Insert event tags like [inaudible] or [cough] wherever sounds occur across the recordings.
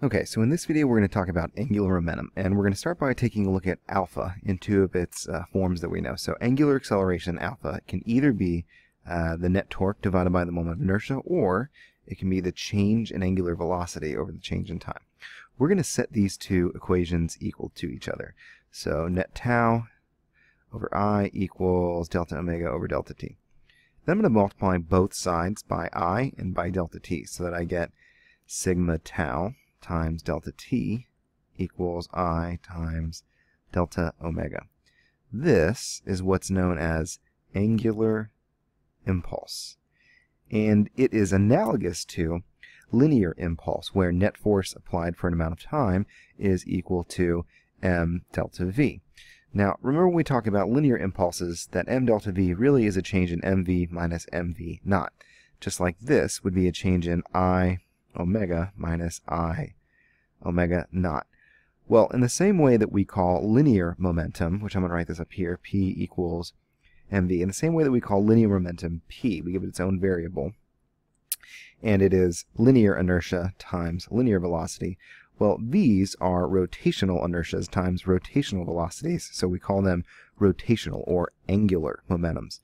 Okay, so in this video we're going to talk about angular momentum, and we're going to start by taking a look at alpha in two of its uh, forms that we know. So angular acceleration alpha can either be uh, the net torque divided by the moment of inertia, or it can be the change in angular velocity over the change in time. We're going to set these two equations equal to each other. So net tau over i equals delta omega over delta t. Then I'm going to multiply both sides by i and by delta t so that I get sigma tau times delta t equals i times delta omega. This is what's known as angular impulse. And it is analogous to linear impulse, where net force applied for an amount of time is equal to m delta v. Now, remember when we talk about linear impulses, that m delta v really is a change in mv minus mv naught. Just like this would be a change in i omega minus i omega naught. Well, in the same way that we call linear momentum, which I'm going to write this up here, p equals mv, in the same way that we call linear momentum p, we give it its own variable, and it is linear inertia times linear velocity. Well, these are rotational inertias times rotational velocities, so we call them rotational or angular momentums.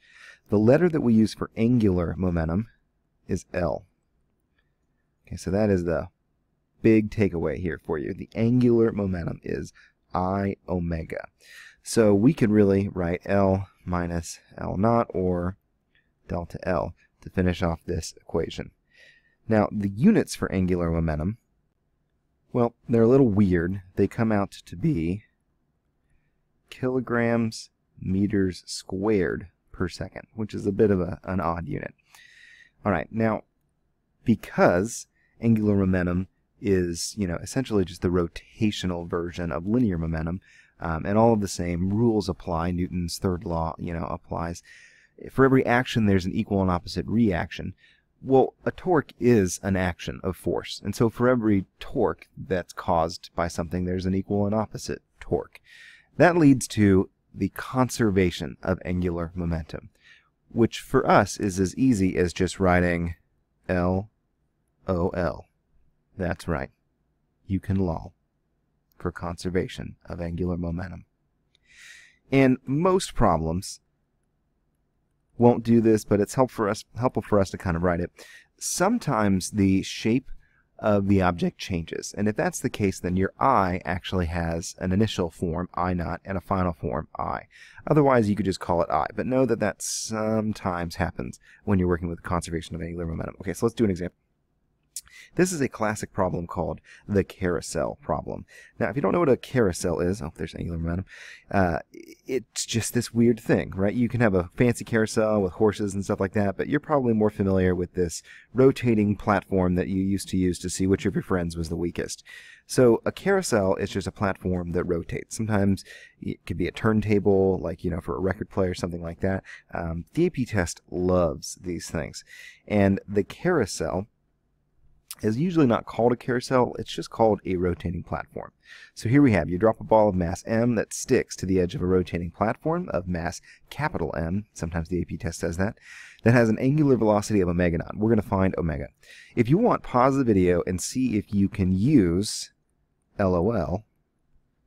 The letter that we use for angular momentum is L. Okay, so that is the big takeaway here for you. The angular momentum is I omega. So we could really write L minus L naught or delta L to finish off this equation. Now, the units for angular momentum, well, they're a little weird. They come out to be kilograms meters squared per second, which is a bit of a, an odd unit. All right, now, because angular momentum is, you know, essentially just the rotational version of linear momentum, um, and all of the same rules apply. Newton's third law, you know, applies. For every action, there's an equal and opposite reaction. Well, a torque is an action of force, and so for every torque that's caused by something, there's an equal and opposite torque. That leads to the conservation of angular momentum, which for us is as easy as just writing L O L. That's right. You can lol for conservation of angular momentum. And most problems won't do this, but it's helpful for us, helpful for us to kind of write it. Sometimes the shape of the object changes. And if that's the case, then your I actually has an initial form, I naught, and a final form, I. Otherwise, you could just call it I. But know that that sometimes happens when you're working with conservation of angular momentum. Okay, so let's do an example. This is a classic problem called the carousel problem. Now, if you don't know what a carousel is, oh, there's angular momentum, uh, it's just this weird thing, right? You can have a fancy carousel with horses and stuff like that, but you're probably more familiar with this rotating platform that you used to use to see which of your friends was the weakest. So a carousel is just a platform that rotates. Sometimes it could be a turntable, like, you know, for a record player, something like that. Um, the AP test loves these things. And the carousel is usually not called a carousel, it's just called a rotating platform. So here we have, you drop a ball of mass m that sticks to the edge of a rotating platform of mass capital M, sometimes the AP test says that, that has an angular velocity of omega naught. We're going to find omega. If you want, pause the video and see if you can use LOL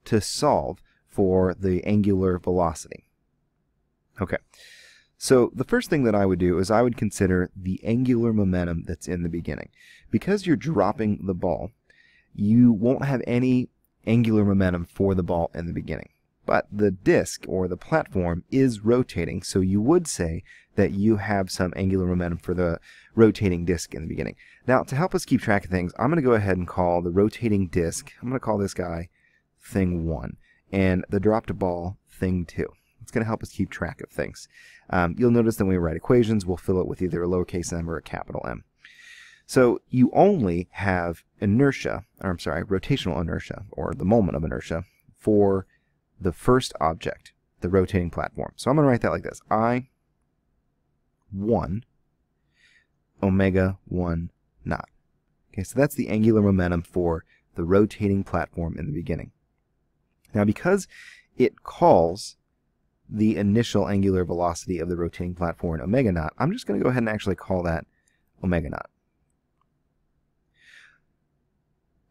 to solve for the angular velocity. Okay. So the first thing that I would do is I would consider the angular momentum that's in the beginning. Because you're dropping the ball, you won't have any angular momentum for the ball in the beginning. But the disk or the platform is rotating, so you would say that you have some angular momentum for the rotating disk in the beginning. Now, to help us keep track of things, I'm going to go ahead and call the rotating disk, I'm going to call this guy thing 1, and the dropped ball thing 2. It's going to help us keep track of things. Um, you'll notice that when we write equations, we'll fill it with either a lowercase m or a capital M. So you only have inertia, or I'm sorry, rotational inertia, or the moment of inertia, for the first object, the rotating platform. So I'm going to write that like this. I 1 omega 1 naught. Okay, so that's the angular momentum for the rotating platform in the beginning. Now because it calls the initial angular velocity of the rotating platform omega naught, I'm just going to go ahead and actually call that omega naught.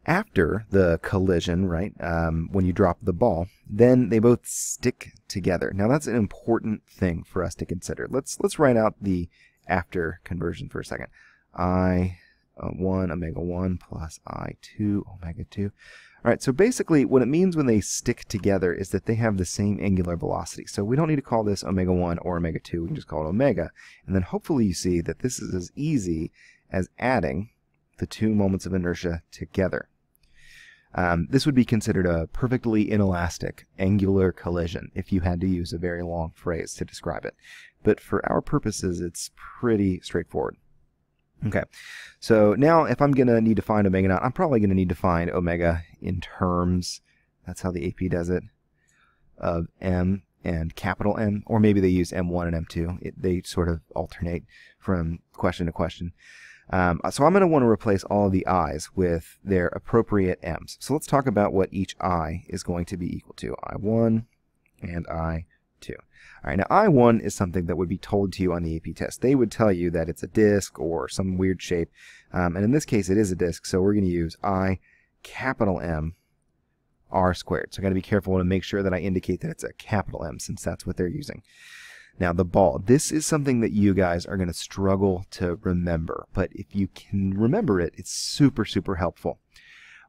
After the collision, right, um, when you drop the ball, then they both stick together. Now that's an important thing for us to consider. Let's let's write out the after conversion for a second. I uh, 1 omega 1 plus I 2 omega 2. All right, so basically what it means when they stick together is that they have the same angular velocity. So we don't need to call this omega 1 or omega 2, we can just call it omega. And then hopefully you see that this is as easy as adding the two moments of inertia together. Um, this would be considered a perfectly inelastic angular collision if you had to use a very long phrase to describe it. But for our purposes, it's pretty straightforward. Okay, so now if I'm going to need to find omega naught, I'm probably going to need to find omega in terms, that's how the AP does it, of m and capital M, or maybe they use M1 and M2. It, they sort of alternate from question to question. Um, so I'm going to want to replace all of the i's with their appropriate m's. So let's talk about what each i is going to be equal to. I1 and I2. All right, now I1 is something that would be told to you on the AP test. They would tell you that it's a disk or some weird shape. Um, and in this case, it is a disk, so we're going to use I capital M R squared. So I got to be careful to make sure that I indicate that it's a capital M since that's what they're using. Now, the ball. This is something that you guys are going to struggle to remember, but if you can remember it, it's super, super helpful.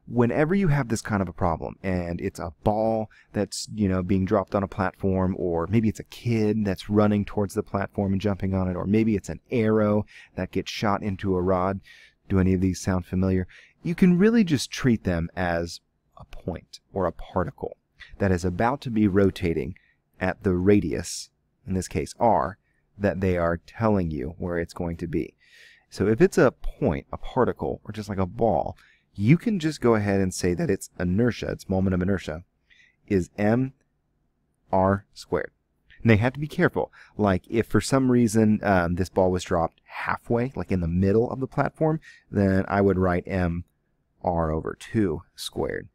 Whenever you have this kind of a problem and it's a ball that's, you know, being dropped on a platform, or maybe it's a kid that's running towards the platform and jumping on it, or maybe it's an arrow that gets shot into a rod. Do any of these sound familiar? You can really just treat them as a point or a particle that is about to be rotating at the radius in this case r, that they are telling you where it's going to be. So if it's a point, a particle, or just like a ball, you can just go ahead and say that its inertia, its moment of inertia, is m r squared. Now you have to be careful. Like if for some reason um, this ball was dropped halfway, like in the middle of the platform, then I would write m r over 2 squared.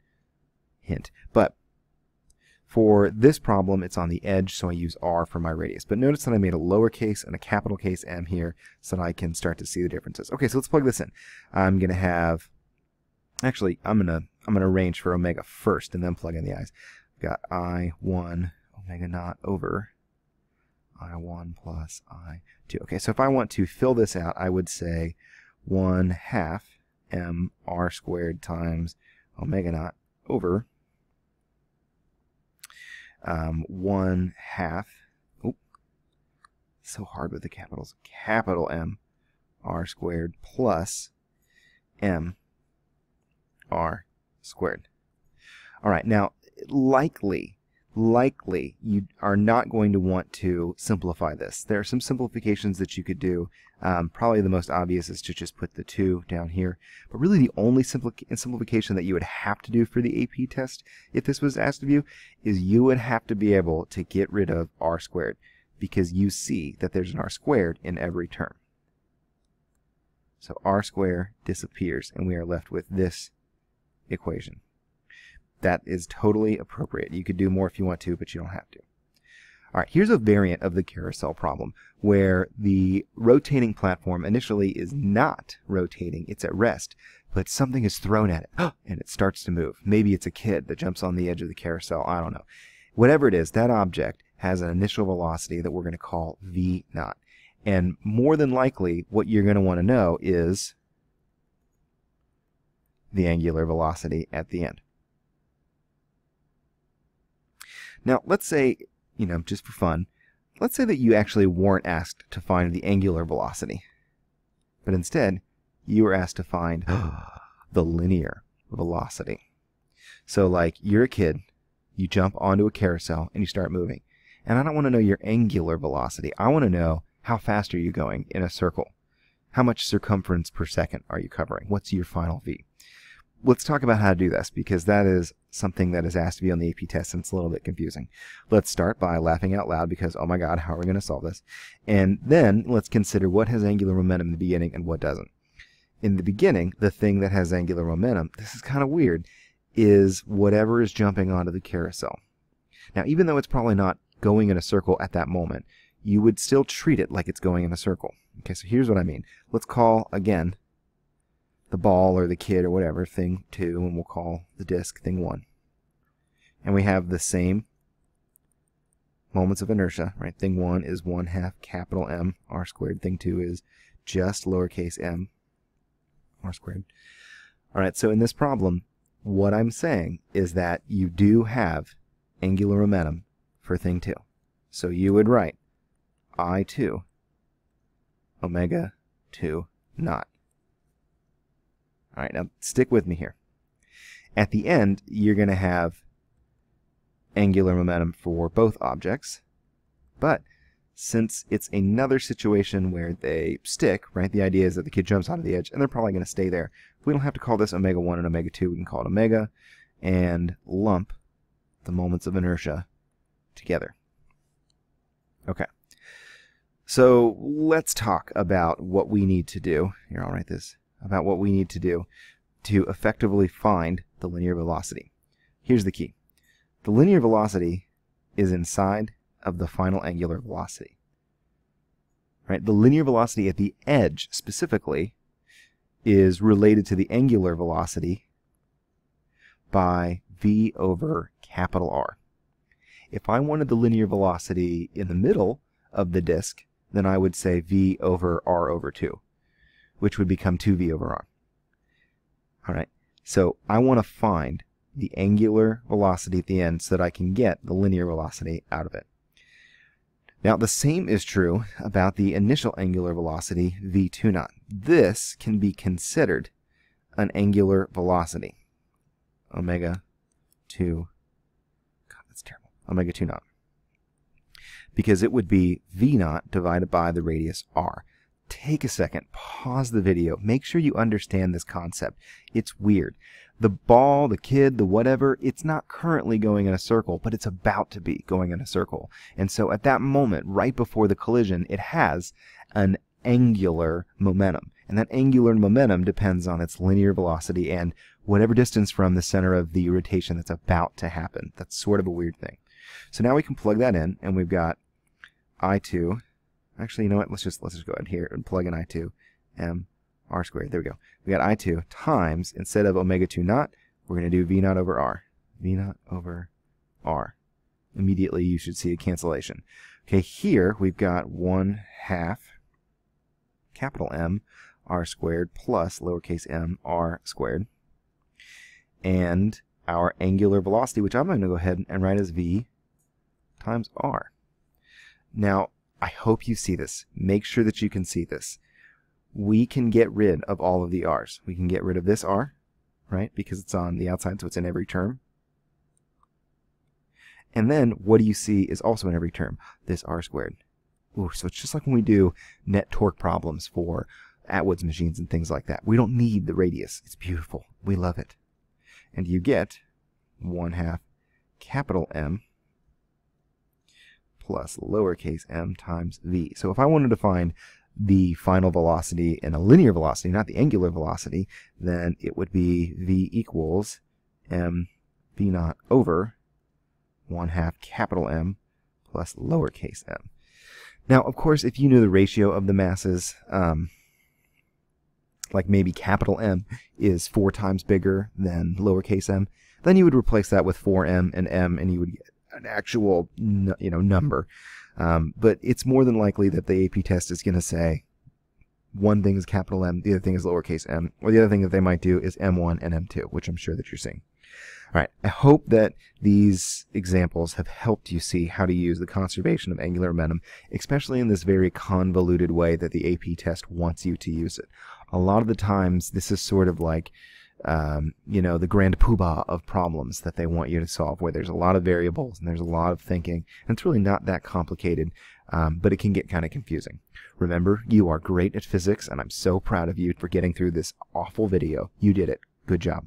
Hint. But for this problem, it's on the edge, so I use R for my radius. But notice that I made a lowercase and a capital case M here so that I can start to see the differences. Okay, so let's plug this in. I'm going to have, actually, I'm going to I'm going to arrange for omega first and then plug in the i's. I've got I1 omega naught over I1 plus I2. Okay, so if I want to fill this out, I would say 1 half m r squared times omega naught over um, 1 half, oh, so hard with the capitals, capital M r squared plus m r squared. All right, now likely likely you are not going to want to simplify this. There are some simplifications that you could do. Um, probably the most obvious is to just put the 2 down here. But really the only simplification that you would have to do for the AP test, if this was asked of you, is you would have to be able to get rid of r squared because you see that there's an r squared in every term. So r squared disappears and we are left with this equation that is totally appropriate. You could do more if you want to, but you don't have to. All right, here's a variant of the carousel problem where the rotating platform initially is not rotating, it's at rest, but something is thrown at it [gasps] and it starts to move. Maybe it's a kid that jumps on the edge of the carousel, I don't know. Whatever it is, that object has an initial velocity that we're going to call v naught. And more than likely, what you're going to want to know is the angular velocity at the end. Now, let's say, you know, just for fun, let's say that you actually weren't asked to find the angular velocity, but instead you were asked to find [gasps] the linear velocity. So, like, you're a kid, you jump onto a carousel and you start moving. And I don't want to know your angular velocity. I want to know how fast are you going in a circle? How much circumference per second are you covering? What's your final V? let's talk about how to do this because that is something that is asked to be on the AP test and it's a little bit confusing. Let's start by laughing out loud because, oh my god, how are we going to solve this? And then let's consider what has angular momentum in the beginning and what doesn't. In the beginning, the thing that has angular momentum, this is kind of weird, is whatever is jumping onto the carousel. Now, even though it's probably not going in a circle at that moment, you would still treat it like it's going in a circle. Okay, so here's what I mean. Let's call, again, the ball or the kid or whatever, thing 2, and we'll call the disk thing 1. And we have the same moments of inertia, right? Thing 1 is 1 half capital M r squared. Thing 2 is just lowercase m r squared. All right, so in this problem, what I'm saying is that you do have angular momentum for thing 2. So you would write I2 omega 2 naught. All right, now stick with me here. At the end, you're going to have angular momentum for both objects, but since it's another situation where they stick, right, the idea is that the kid jumps onto the edge and they're probably going to stay there. We don't have to call this omega 1 and omega 2, we can call it omega and lump the moments of inertia together. Okay. So let's talk about what we need to do. Here, I'll write this about what we need to do to effectively find the linear velocity. Here's the key. The linear velocity is inside of the final angular velocity. Right? The linear velocity at the edge specifically is related to the angular velocity by v over capital R. If I wanted the linear velocity in the middle of the disk, then I would say v over r over 2, which would become 2v over r. All right, so I want to find the angular velocity at the end so that I can get the linear velocity out of it. Now, the same is true about the initial angular velocity, v2 naught. This can be considered an angular velocity, omega 2, God, that's terrible, omega 2 naught because it would be v naught divided by the radius r. Take a second, pause the video, make sure you understand this concept. It's weird. The ball, the kid, the whatever, it's not currently going in a circle, but it's about to be going in a circle. And so at that moment, right before the collision, it has an angular momentum. And that angular momentum depends on its linear velocity and whatever distance from the center of the rotation that's about to happen. That's sort of a weird thing. So now we can plug that in, and we've got I2. Actually, you know what? Let's just let's just go ahead here and plug in I2 m r squared. There we go. We got I2 times instead of omega 2 naught, we're going to do v naught over r. v naught over r. Immediately, you should see a cancellation. Okay, here we've got 1 half capital M r squared plus lowercase m r squared. And our angular velocity, which I'm going to go ahead and write as v times r. Now, I hope you see this. Make sure that you can see this. We can get rid of all of the r's. We can get rid of this r, right, because it's on the outside, so it's in every term. And then what do you see is also in every term? This r squared. Ooh, so it's just like when we do net torque problems for Atwood's machines and things like that. We don't need the radius. It's beautiful. We love it. And you get 1 half capital M plus lowercase m times v. So if I wanted to find the final velocity in a linear velocity, not the angular velocity, then it would be v equals m v naught over 1 half capital M plus lowercase m. Now, of course, if you knew the ratio of the masses, um, like maybe capital M is four times bigger than lowercase m, then you would replace that with 4m and m, and you would get an actual you know number. Um, but it's more than likely that the AP test is going to say one thing is capital M, the other thing is lowercase m, or the other thing that they might do is M1 and M2, which I'm sure that you're seeing. All right, I hope that these examples have helped you see how to use the conservation of angular momentum, especially in this very convoluted way that the AP test wants you to use it. A lot of the times, this is sort of like um, you know, the grand poobah of problems that they want you to solve, where there's a lot of variables and there's a lot of thinking. And it's really not that complicated, um, but it can get kind of confusing. Remember, you are great at physics, and I'm so proud of you for getting through this awful video. You did it. Good job.